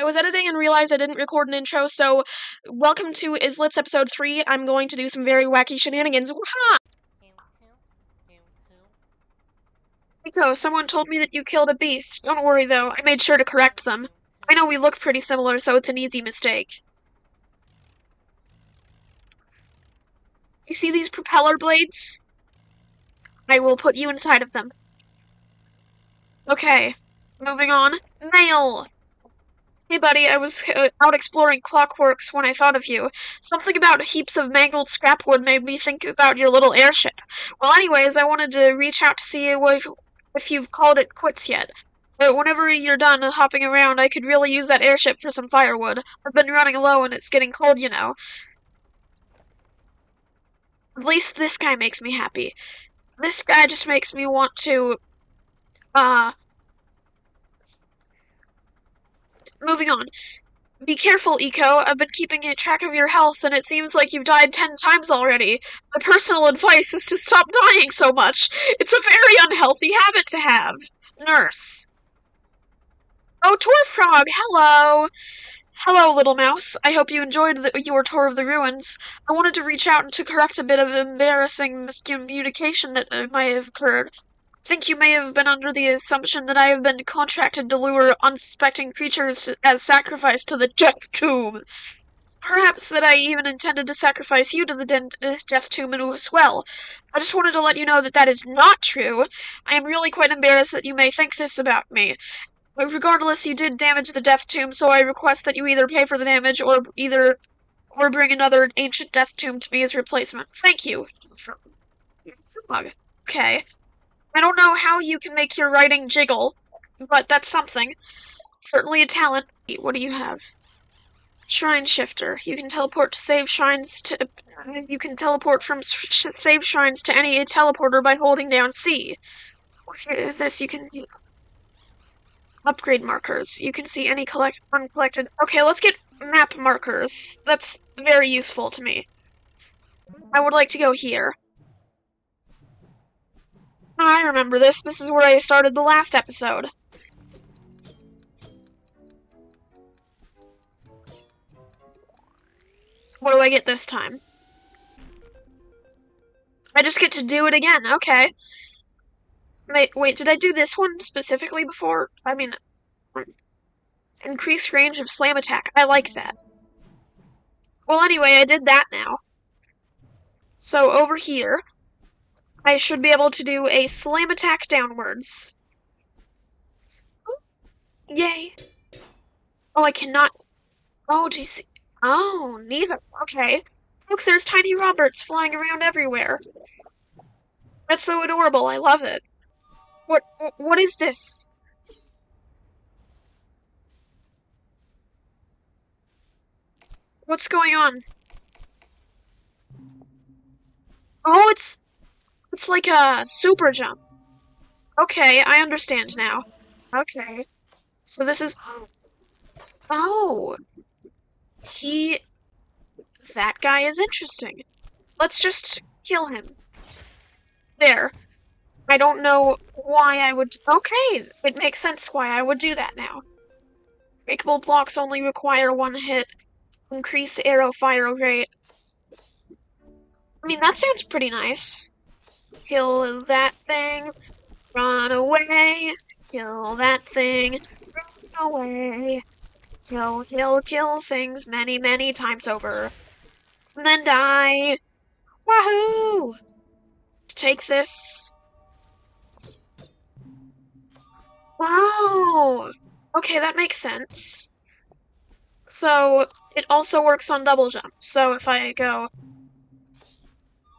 I was editing and realized I didn't record an intro, so welcome to Islets episode 3. I'm going to do some very wacky shenanigans. Ha! Nico, someone told me that you killed a beast. Don't worry though, I made sure to correct them. I know we look pretty similar, so it's an easy mistake. You see these propeller blades? I will put you inside of them. Okay, moving on. Mail! Hey buddy, I was uh, out exploring Clockworks when I thought of you. Something about heaps of mangled scrap wood made me think about your little airship. Well, anyways, I wanted to reach out to see if, if you've called it quits yet. But whenever you're done hopping around, I could really use that airship for some firewood. I've been running low and it's getting cold, you know. At least this guy makes me happy. This guy just makes me want to, uh, moving on. Be careful, Iko. I've been keeping track of your health, and it seems like you've died ten times already. My personal advice is to stop dying so much. It's a very unhealthy habit to have. Nurse. Oh, Tour Frog, hello! Hello, little mouse. I hope you enjoyed the, your tour of the ruins. I wanted to reach out and to correct a bit of embarrassing miscommunication that uh, might have occurred think you may have been under the assumption that I have been contracted to lure unsuspecting creatures as sacrifice to the death tomb. Perhaps that I even intended to sacrifice you to the uh, death tomb as well. I just wanted to let you know that that is not true. I am really quite embarrassed that you may think this about me. But regardless, you did damage the death tomb, so I request that you either pay for the damage or either or bring another ancient death tomb to me as replacement. Thank you. Okay. I don't know how you can make your writing jiggle, but that's something. Certainly a talent. What do you have? Shrine Shifter. You can teleport to save shrines to. You can teleport from sh save shrines to any teleporter by holding down C. With this, you can upgrade markers. You can see any collect uncollected. Okay, let's get map markers. That's very useful to me. I would like to go here. I remember this. This is where I started the last episode. What do I get this time? I just get to do it again. Okay. Wait, wait, did I do this one specifically before? I mean, increased range of slam attack. I like that. Well, anyway, I did that now. So over here, I should be able to do a slam attack downwards. Yay. Oh, I cannot. Oh, do you see? Oh, neither. Okay. Look, there's tiny Roberts flying around everywhere. That's so adorable. I love it. What? What is this? What's going on? Oh, it's it's like a super jump. Okay, I understand now. Okay. So this is... Oh! He... That guy is interesting. Let's just kill him. There. I don't know why I would... Okay, it makes sense why I would do that now. Breakable blocks only require one hit. Increase arrow fire rate. I mean, that sounds pretty nice. Kill that thing. Run away. Kill that thing. Run away. Kill, kill, kill things many, many times over. And then die. Wahoo! Take this. Wow! Okay, that makes sense. So, it also works on double jump. So if I go...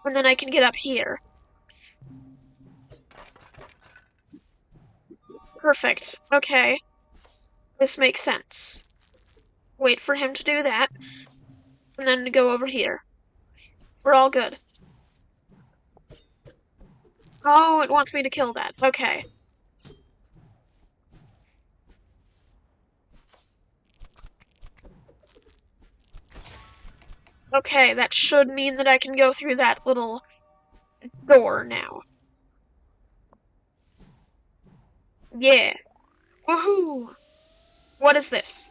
And then I can get up here. Perfect. Okay. This makes sense. Wait for him to do that. And then go over here. We're all good. Oh, it wants me to kill that. Okay. Okay, that should mean that I can go through that little door now. Yeah. Woohoo! What is this?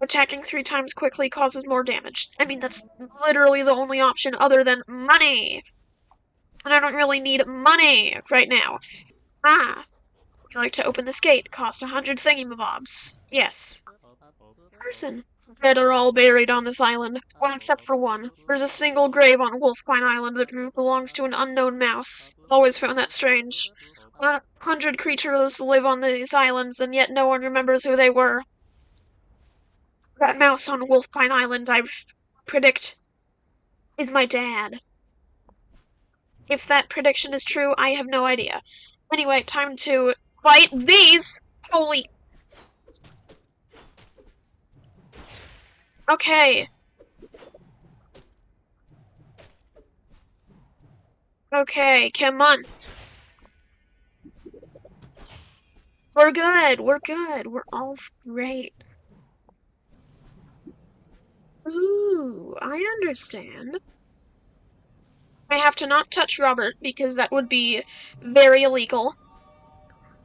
Attacking three times quickly causes more damage. I mean, that's literally the only option other than money. And I don't really need money right now. Ah. Would you like to open this gate? Cost a hundred thingy-mabobs. Yes. Person. Dead are all buried on this island. Well, except for one. There's a single grave on Wolfpine Island that belongs to an unknown mouse. Always found that strange. A hundred creatures live on these islands, and yet no one remembers who they were. That mouse on Wolfpine Island, I predict, is my dad. If that prediction is true, I have no idea. Anyway, time to fight these! Holy... Okay. Okay, come on. We're good. We're good. We're all great. Ooh, I understand. I have to not touch Robert because that would be very illegal.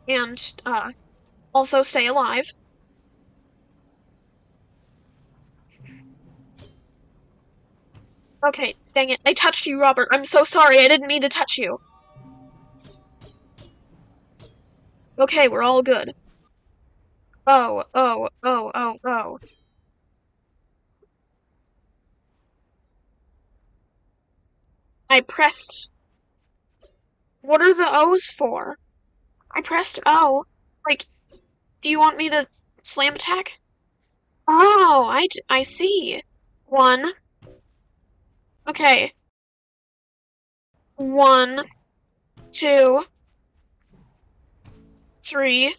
And, uh, also stay alive. Okay, dang it. I touched you, Robert. I'm so sorry. I didn't mean to touch you. Okay, we're all good. Oh, oh, oh, oh, oh. I pressed... What are the O's for? I pressed O. Like, do you want me to slam attack? Oh, I, I see. One. Okay. One, two, three,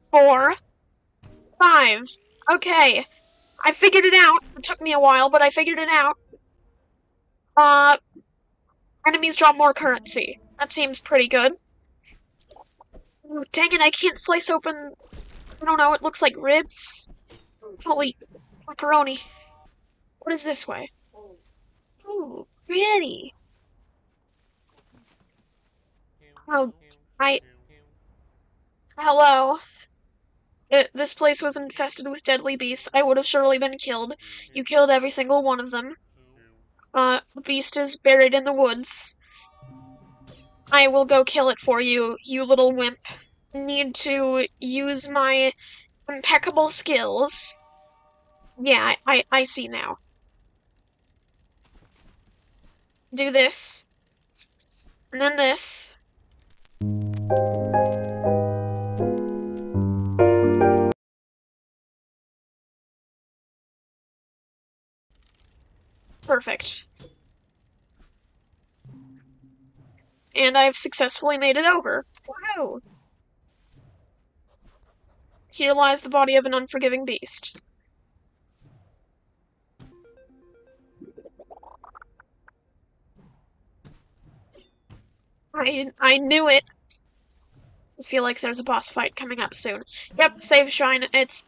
four, five. Okay. I figured it out. It took me a while, but I figured it out. Uh, enemies drop more currency. That seems pretty good. Oh, dang it, I can't slice open... I don't know, it looks like ribs. Holy macaroni. What is this way? Ooh, pretty. Oh, I... Hello. It, this place was infested with deadly beasts. I would have surely been killed. You killed every single one of them. Uh, the beast is buried in the woods. I will go kill it for you, you little wimp. Need to use my impeccable skills. Yeah, I, I, I see now. Do this. And then this. Perfect. And I've successfully made it over. Wow! Here lies the body of an unforgiving beast. I, I knew it. I feel like there's a boss fight coming up soon. Yep, save shrine. It's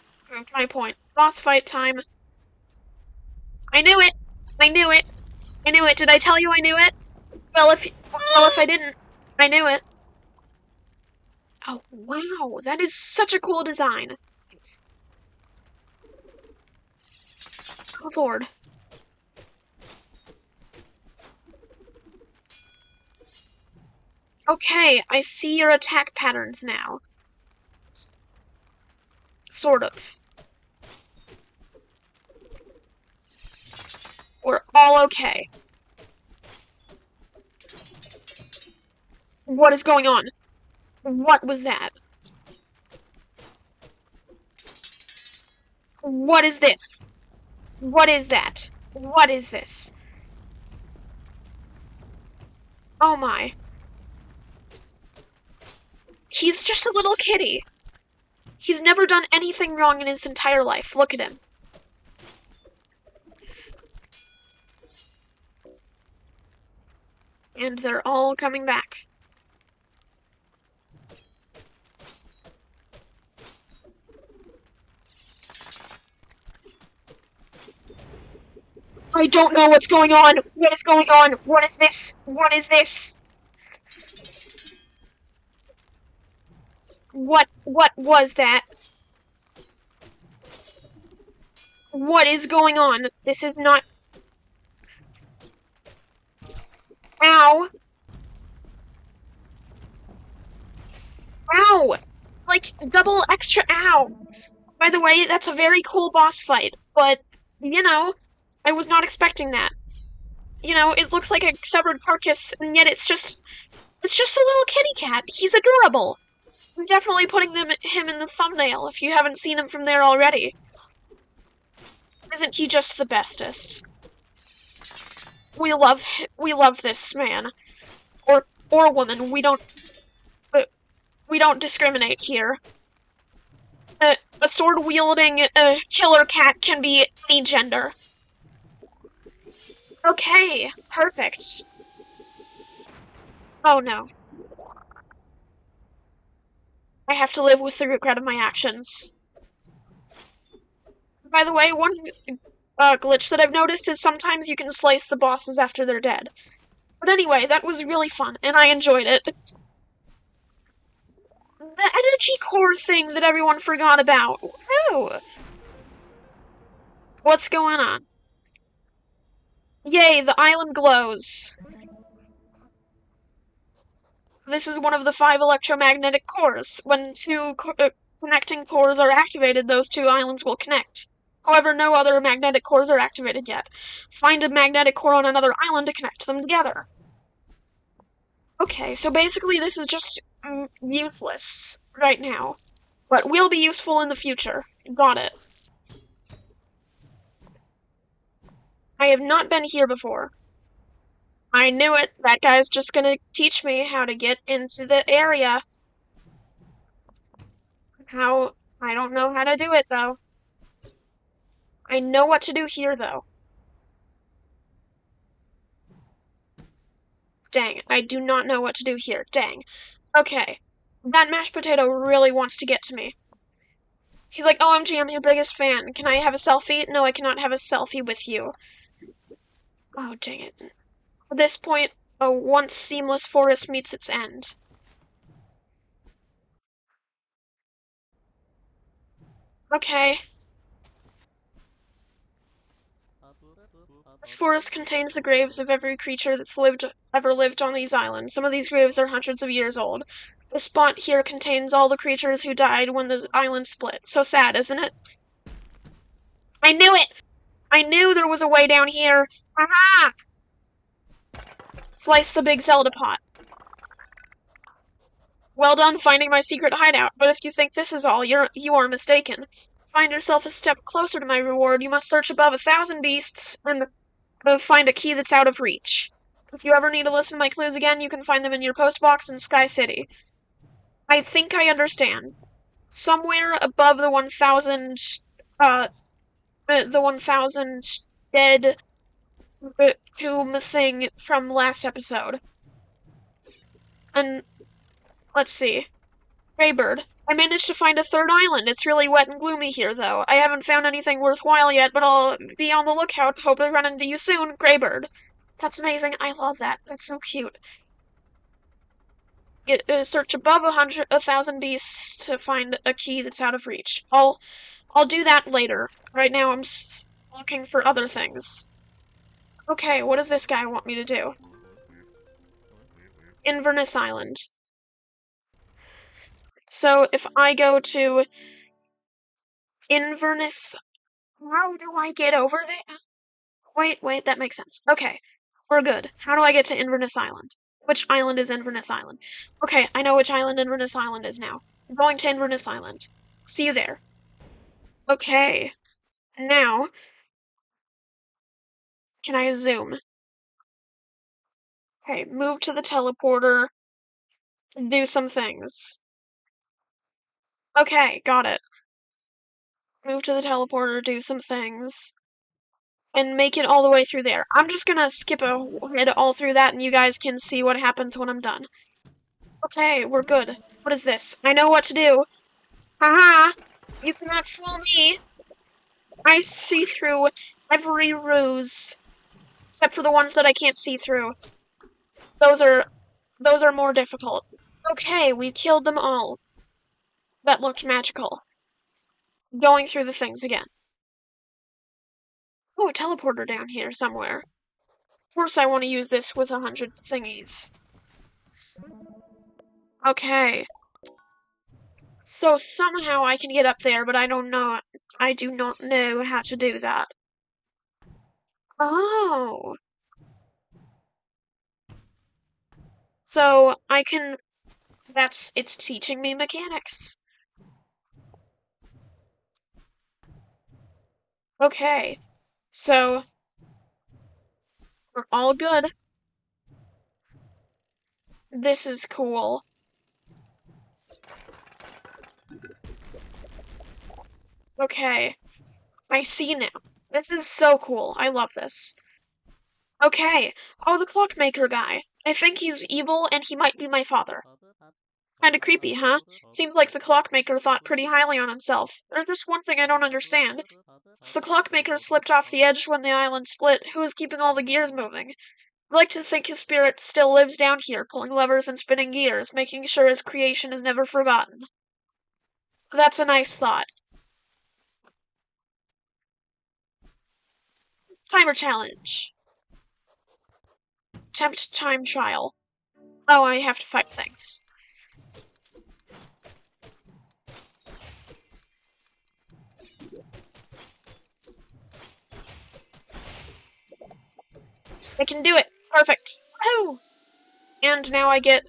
my point. Boss fight time. I knew it! I knew it. I knew it. Did I tell you I knew it? Well, if well, if I didn't, I knew it. Oh, wow. That is such a cool design. Oh, Lord. Okay, I see your attack patterns now. Sort of. We're all okay. What is going on? What was that? What is this? What is that? What is this? Oh my. He's just a little kitty. He's never done anything wrong in his entire life. Look at him. And they're all coming back. I don't know what's going on. What is going on? What is this? What is this? What what was that? What is going on? This is not... Ow! Ow! Like, double extra ow! By the way, that's a very cool boss fight, but, you know, I was not expecting that. You know, it looks like a severed carcass, and yet it's just... It's just a little kitty cat. He's adorable. I'm definitely putting them, him in the thumbnail if you haven't seen him from there already. Isn't he just the bestest? We love we love this man, or or woman. We don't uh, we don't discriminate here. Uh, a sword wielding uh, killer cat can be any gender. Okay, perfect. Oh no. I have to live with the regret of my actions. By the way, one uh, glitch that I've noticed is sometimes you can slice the bosses after they're dead. But anyway, that was really fun, and I enjoyed it. The energy core thing that everyone forgot about. Oh! What's going on? Yay, the island glows. This is one of the five electromagnetic cores. When two co uh, connecting cores are activated, those two islands will connect. However, no other magnetic cores are activated yet. Find a magnetic core on another island to connect them together. Okay, so basically this is just mm, useless right now. But will be useful in the future. Got it. I have not been here before. I knew it. That guy's just gonna teach me how to get into the area. How... I don't know how to do it, though. I know what to do here, though. Dang, I do not know what to do here. Dang. Okay. That mashed potato really wants to get to me. He's like, OMG, I'm your biggest fan. Can I have a selfie? No, I cannot have a selfie with you. Oh, dang it. At this point, a once seamless forest meets its end. Okay. This forest contains the graves of every creature that's lived ever lived on these islands. Some of these graves are hundreds of years old. The spot here contains all the creatures who died when the island split. So sad, isn't it? I knew it! I knew there was a way down here. Aha! Slice the big Zelda pot. Well done finding my secret hideout, but if you think this is all, you're you are mistaken. Find yourself a step closer to my reward, you must search above a thousand beasts and uh, find a key that's out of reach. If you ever need to listen to my clues again, you can find them in your post box in Sky City. I think I understand. Somewhere above the 1,000, uh, uh, the 1,000 dead tomb thing from last episode. And let's see. Greybird. I managed to find a third island. It's really wet and gloomy here, though. I haven't found anything worthwhile yet, but I'll be on the lookout. Hope to run into you soon, Greybird. That's amazing. I love that. That's so cute. Get uh, search above a hundred, a thousand beasts to find a key that's out of reach. I'll, I'll do that later. Right now, I'm looking for other things. Okay, what does this guy want me to do? Inverness Island. So if I go to Inverness, how do I get over there? Wait, wait, that makes sense. Okay, we're good. How do I get to Inverness Island? Which island is Inverness Island? Okay, I know which island Inverness Island is now. I'm going to Inverness Island. See you there. Okay. Now, can I zoom? Okay, move to the teleporter. Do some things. Okay, got it. Move to the teleporter, do some things. And make it all the way through there. I'm just gonna skip ahead all through that and you guys can see what happens when I'm done. Okay, we're good. What is this? I know what to do. Haha! You cannot fool me! I see through every ruse. Except for the ones that I can't see through. Those are those are more difficult. Okay, we killed them all. That looked magical. Going through the things again. Oh, a teleporter down here somewhere. Of course I want to use this with a hundred thingies. Okay. So somehow I can get up there, but I don't know. I do not know how to do that. Oh. So I can. That's. It's teaching me mechanics. Okay. So. We're all good. This is cool. Okay. I see now. This is so cool. I love this. Okay. Oh, the clockmaker guy. I think he's evil and he might be my father. Kinda creepy, huh? Seems like the clockmaker thought pretty highly on himself. There's just one thing I don't understand. The clockmaker slipped off the edge when the island split, who is keeping all the gears moving? I'd like to think his spirit still lives down here, pulling levers and spinning gears, making sure his creation is never forgotten. That's a nice thought. Timer challenge. Attempt time trial. Oh, I have to fight things. I can do it! Perfect! Oh! And now I get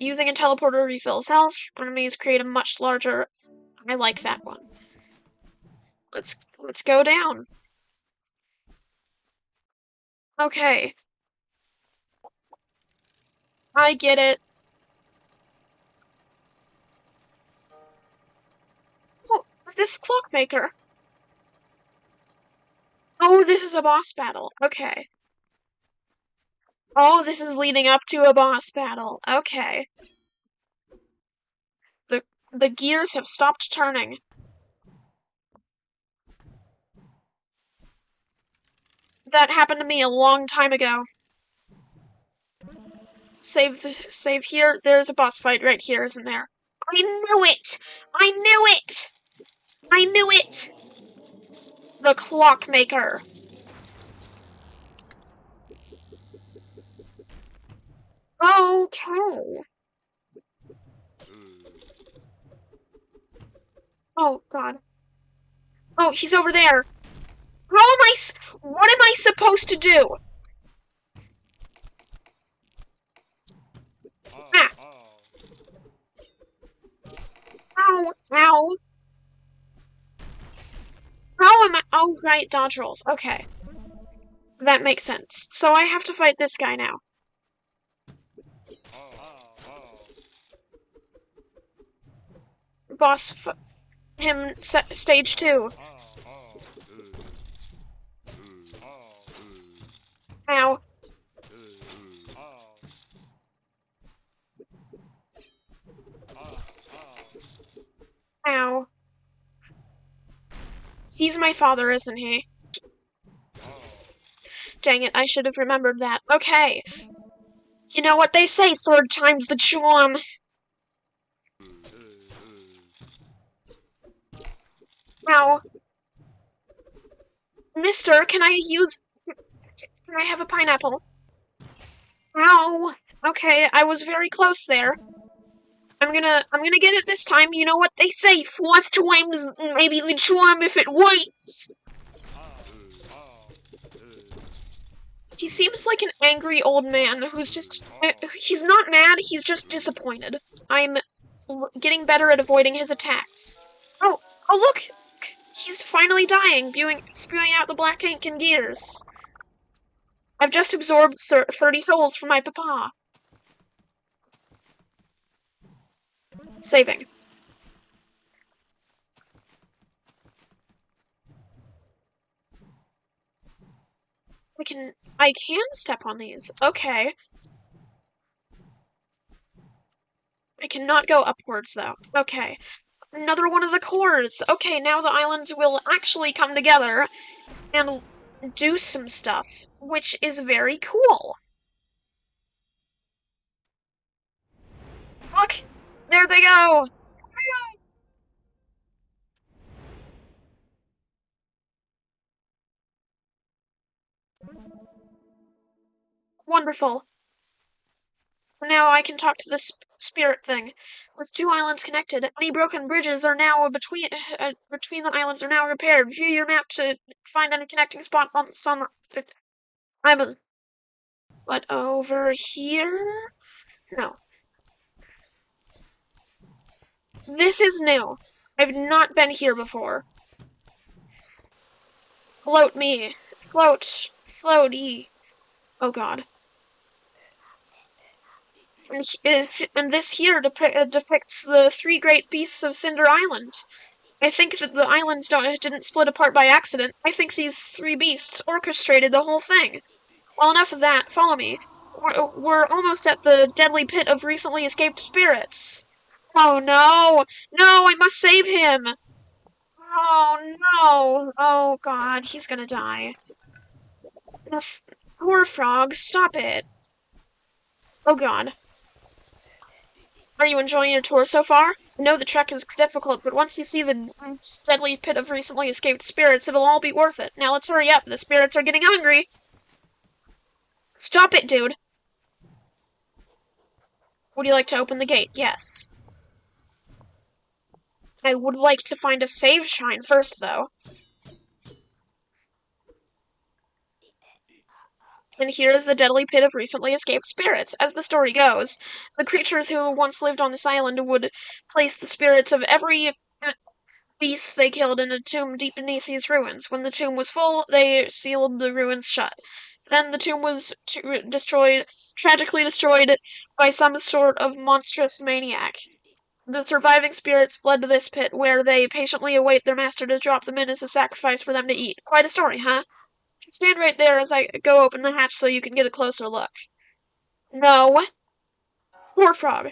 using a teleporter refills health. Enemies create a much larger. I like that one. Let's let's go down. Okay. I get it. Oh, is this Clockmaker? Oh, this is a boss battle. Okay. Oh, this is leading up to a boss battle. Okay. The the gears have stopped turning. That happened to me a long time ago. Save the save here. There's a boss fight right here, isn't there? I knew it! I knew it! I knew it! The clockmaker. Okay. Oh, God. Oh, he's over there. How am I... What am I supposed to do? Ah. Ow, ow. How am I... Oh, right, dodge rolls. Okay. That makes sense. So I have to fight this guy now. Boss him stage two. Ow. Ow. He's my father, isn't he? Dang it, I should have remembered that. Okay. You know what they say, third time's the charm. Now, Mister, can I use... Can I have a pineapple? Ow! Okay, I was very close there. I'm gonna, I'm gonna get it this time. You know what they say, fourth time's maybe the charm if it waits. He seems like an angry old man who's just, he's not mad, he's just disappointed. I'm getting better at avoiding his attacks. Oh, oh look, He's finally dying, spewing, spewing out the black ink and gears. I've just absorbed 30 souls from my papa. Saving. I can- I can step on these. Okay. I cannot go upwards, though. Okay. Another one of the cores! Okay, now the islands will actually come together and do some stuff, which is very cool. Look! There they go! Wonderful. Now I can talk to this spirit thing. With two islands connected, any broken bridges are now between uh, between the islands are now repaired. View your map to find any connecting spot on some. A. What over here? No. This is new. I've not been here before. Float me. Float. Floaty. Oh god. And, uh, and this here depi uh, depicts the three great beasts of Cinder Island. I think that the islands don't, didn't split apart by accident. I think these three beasts orchestrated the whole thing. Well, enough of that. Follow me. We're, we're almost at the deadly pit of recently escaped spirits. Oh no! No, I must save him! Oh no! Oh god, he's gonna die. The poor frog, stop it. Oh god. Are you enjoying your tour so far? I know the trek is difficult, but once you see the deadly pit of recently escaped spirits, it'll all be worth it. Now let's hurry up, the spirits are getting hungry! Stop it, dude! Would you like to open the gate? Yes. I would like to find a save shrine first, though. And here is the deadly pit of recently escaped spirits. As the story goes, the creatures who once lived on this island would place the spirits of every beast they killed in a tomb deep beneath these ruins. When the tomb was full, they sealed the ruins shut. Then the tomb was destroyed, tragically destroyed by some sort of monstrous maniac. The surviving spirits fled to this pit, where they patiently await their master to drop them in as a sacrifice for them to eat. Quite a story, huh? Stand right there as I go open the hatch so you can get a closer look. No. Poor frog.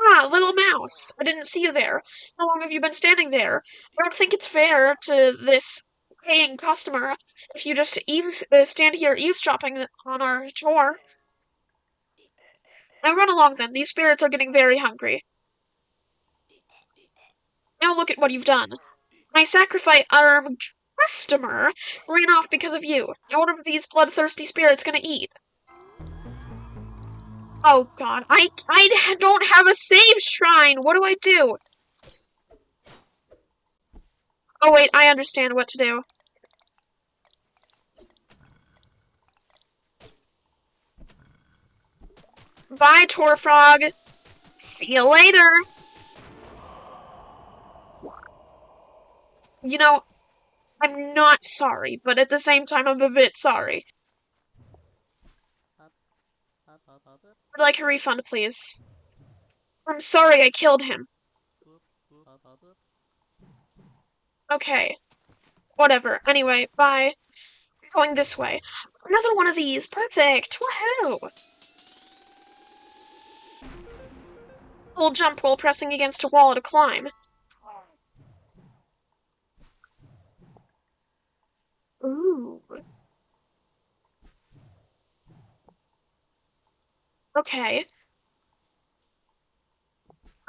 Ah, little mouse. I didn't see you there. How long have you been standing there? I don't think it's fair to this paying customer if you just eaves uh, stand here eavesdropping on our tour. Now run along then. These spirits are getting very hungry. Now look at what you've done. My sacrifice armed customer ran off because of you. Now what are these bloodthirsty spirits gonna eat? Oh god, I I don't have a save shrine. What do I do? Oh wait, I understand what to do. Bye, Torfrog. See you later. You know, I'm not sorry, but at the same time, I'm a bit sorry. I'd like a refund, please. I'm sorry I killed him. Okay. Whatever. Anyway, bye. Going this way. Another one of these. Perfect. Woohoo! Full jump while pressing against a wall to climb. Ooh. Okay.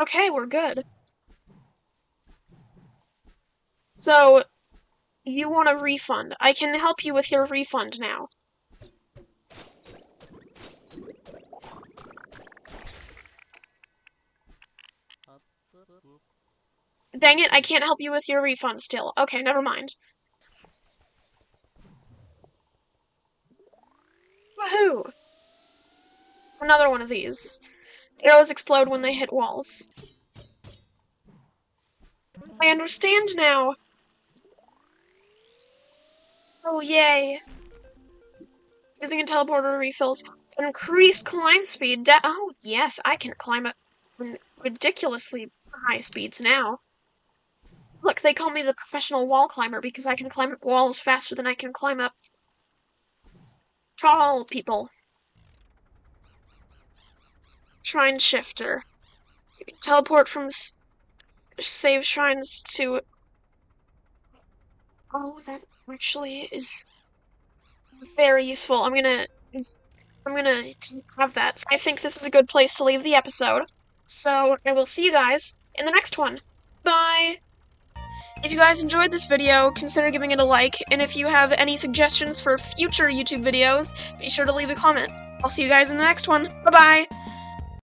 Okay, we're good. So, you want a refund. I can help you with your refund now. Dang it, I can't help you with your refund still. Okay, never mind. Woohoo! Another one of these. Arrows explode when they hit walls. I understand now. Oh, yay. Using a teleporter refills increased climb speed. oh, yes, I can climb at ridiculously high speeds now. Look, they call me the professional wall climber because I can climb up walls faster than I can climb up tall people. Shrine shifter. You can teleport from save shrines to. Oh, that actually is very useful. I'm gonna. I'm gonna have that. I think this is a good place to leave the episode. So I will see you guys in the next one. Bye! If you guys enjoyed this video, consider giving it a like, and if you have any suggestions for future YouTube videos, be sure to leave a comment. I'll see you guys in the next one. Bye-bye!